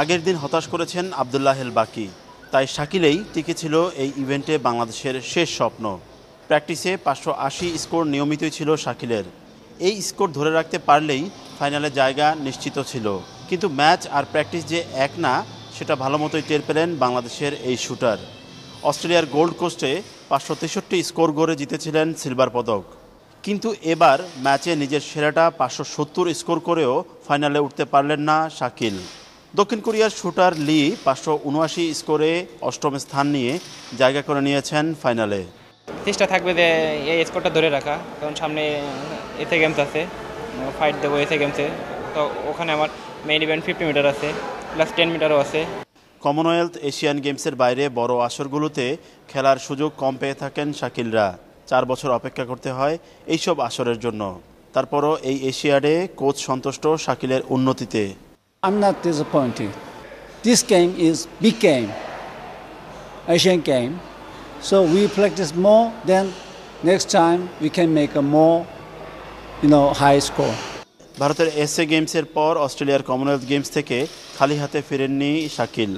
আগের দিন হতাশ করেছেন আবদুল্লাহ হেল বাকি। তাই শাকিলেই টিকেছিল এই ইভেন্টে বাংলাদেশের শেষ স্বপ্ন। প্র্যাকটিসে পাঁচশো আশি স্কোর নিয়মিতই ছিল শাকিলের। এই স্কোর ধরে রাখতে পারলেই ফাইনালে জায়গা নিশ্চিত ছিল। কিন্তু ম্যাচ আর প্র্যাকটিস যে এক না, সেটা ভালো মতোই টের পেলেন বাংলাদেশের এই শুটার। অস্ট্রেলিয়ার গোল্ড কোস্টে পাঁচশো তেষট্টি স্কোর গড়ে জিতেছিলেন সিলভার পদক। কিন্তু এবার ম্যাচে নিজের সেরাটা পাঁচশো সত্তর স্কোর করেও ফাইনালে উঠতে পারলেন না শাকিল। দক্ষিণ কোরিয়ার শুটার লি পাঁচশো উনআশি স্কোরে অষ্টম স্থান নিয়ে জায়গা করে নিয়েছেন ফাইনালে। চেষ্টা থাকবে যে এই স্কোরটা ধরে রাখা কারণ সামনে এসে গেমস আছে ফাইট দেবো এসে গেমসে তো ওখানে আমার মেইন ইভেন্ট ফিফটি মিটার আছে প্লাস টেন মিটারও আছে। কমনওয়েলথ এশিয়ান গেমসের বাইরে বড় আসরগুলোতে খেলার সুযোগ কম পেয়ে থাকেন শাকিলরা। চার বছর অপেক্ষা করতে হয় এইসব আসরের জন্য। তারপরও এই এশিয়াডে কোচ সন্তুষ্ট শাকিলের উন্নতিতে। I'm not disappointed. This game is big game, Asian game. So we practice more. Then next time we can make a more, you know, high score. ভারতের এসএ গেমসের পর অস্ট্রেলিয়ার কমনওয়েলথ গেমস থেকে খালি হাতে ফেরেননি শাকিল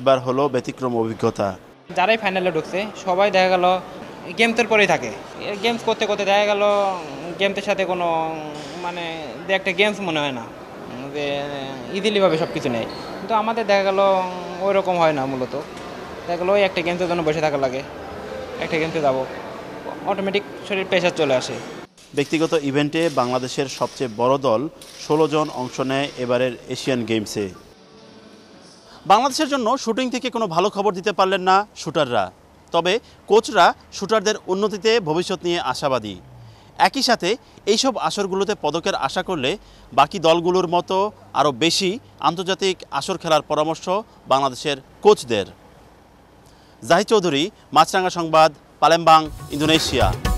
এবার হলো ব্যতিক্রম অভিজ্ঞতা যারাই ফাইনালে ঢুকছে সবাই দেখা গেল গেমসের পরেই থাকে গেমস করতে করতে দেখা গেল গেমসের সাথে কোনো মানে একটা গেমস মনে হয় না যে ইজিলিভাবে সব কিছু নেয়। কিন্তু আমাদের দেখা গেল ওই রকম হয় না মূলত। দেখা গেলো ওই একটা গেমসের জন্য বসে থাকা লাগে। একটা গেমসে যাব। অটোমেটিক শরীর প্রেশার চলে আসে। ব্যক্তিগত ইভেন্টে বাংলাদেশের সবচেয়ে বড় দল ষোলো জন অংশ নেয় এবারের এশিয়ান গেমসে বাংলাদেশের জন্য শুটিং থেকে কোনো ভালো খবর দিতে পারলেন না শুটাররা তবে কোচরা শুটারদের উন্নতিতে ভবিষ্যৎ নিয়ে আশাবাদী। একই সাথে এইসব আসরগুলোতে পদকের আশা করলে বাকি দলগুলোর মতো আরও বেশি আন্তর্জাতিক আসর খেলার পরামর্শ বাংলাদেশের কোচদের। জাহিদ চৌধুরী মাছরাঙ্গা সংবাদ, পালেমবাং, ইন্দোনেশিয়া।